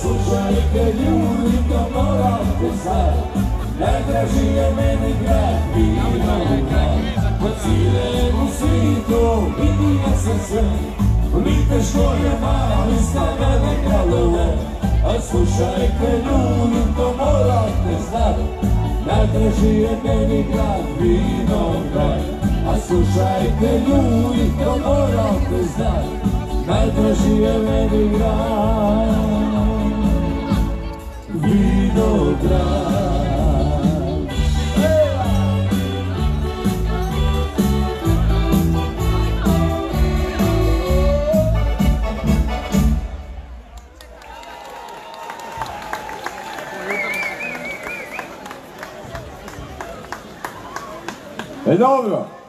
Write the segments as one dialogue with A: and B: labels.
A: slušajte ljudi, to morate sad. Najdraži je meni grad, Vinograd, po cijelemu svijetu vidi ja sam sve. Lite što je mali severe gradove, a slušajte ljudi, to morate znat. Najdraži je meni grad, Vinograd, a slušajte ljudi, to morate znat. Najdraži je meni grad, Vinograd.
B: E dobro.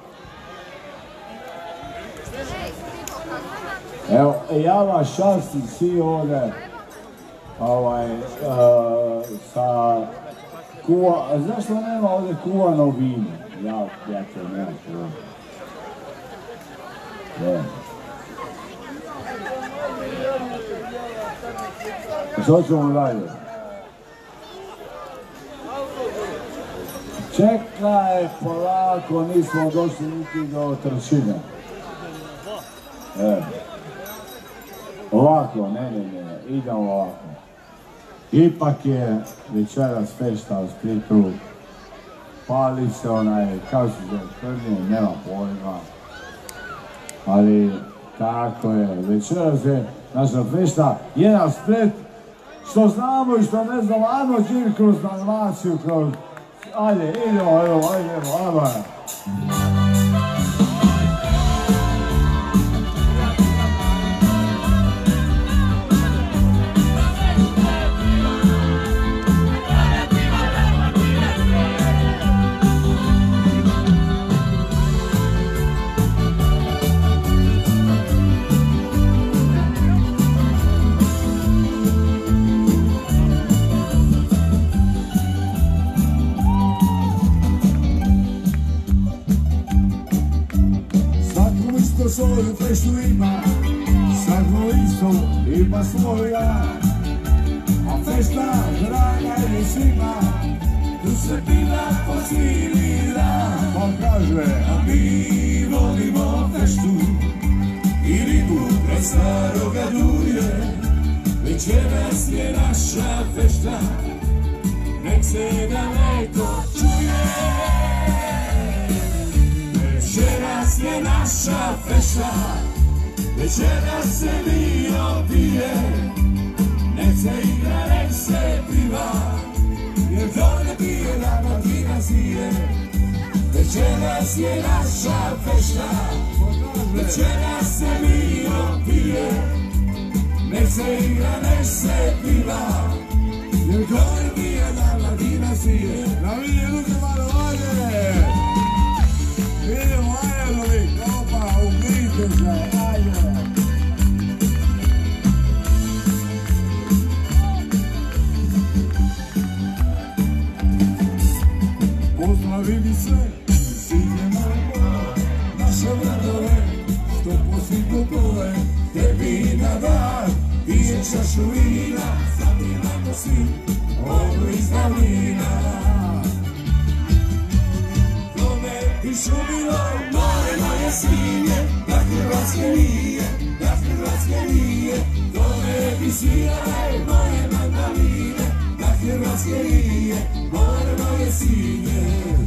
B: Evo, ja vas častim svi ovdje ovaj, e, sa kuva, zašto nema ovdje kuvano vino? Ja, ja to nemam to. Ne. Što ćemo dalje? Čekaj, polako, nismo došli niti do trčine. E. Ovako, ne, ne, ne, idemo ovako. Ipak je večeras fešta u Splitu. Pali se onaj, kao se zove, nema pojma. Ali, tako je, večeras je naša fešta, jedan Split, što znamo i što ne znamo, ajmo živjeti kroz Dalmaciju, kroz Ajde, idemo, evo, ajde, evo, ajde.
C: Svoju feštu ima, svako isto ima svoja. A fešta draga je svima, tu se bila posilira. Pa kaže, a mi volimo feštu i ribu kraj staroga duje. Večeras je naša fešta, nek se daleko čuje. Večeras je naša fešta, večeras se vino pije, nek se igra, nek se piva, jer ne pije da vina sije. Večeras je naša fešta, večeras se vino pije, nek se igra, nek se piva, jer ne pije da vina sije.
B: Na vidje ruke malo
C: pije čašu vina, zapijamo svi, ovo iz davnina. Kome pišu bilo, more moje sinje, da Hrvatske nije, da Hrvatske nije, kome bi svirale moje mandaline, da Hrvatske nije, more moje sinje.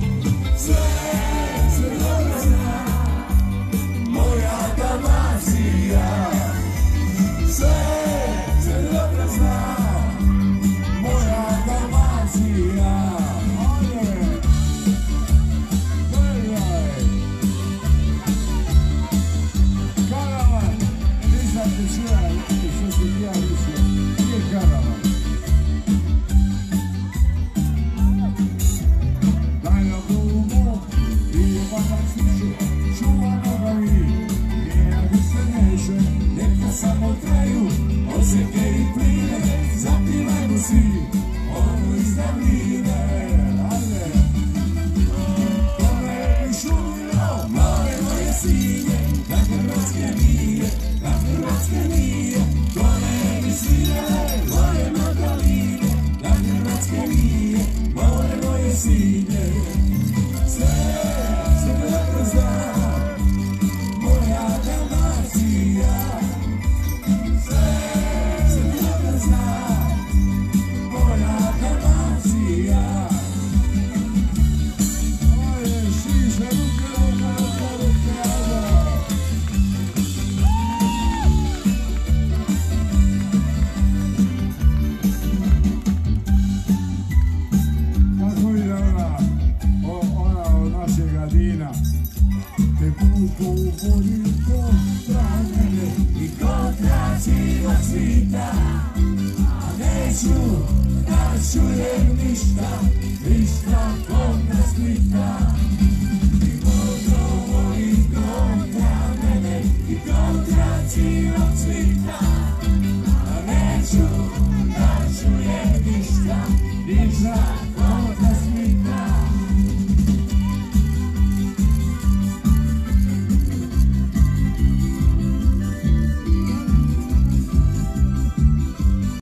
C: samom kraju oseke i pline Zapivajmo svi. Ono iz davnine Ajde! Kome bi šumilo male moje sinje Da Hrvatske nije, da Hrvatske nije. Kome bi svirale moje magaline Da Hrvatske nije, moje kontra mene i svita A neću da ništa, ništa Splita I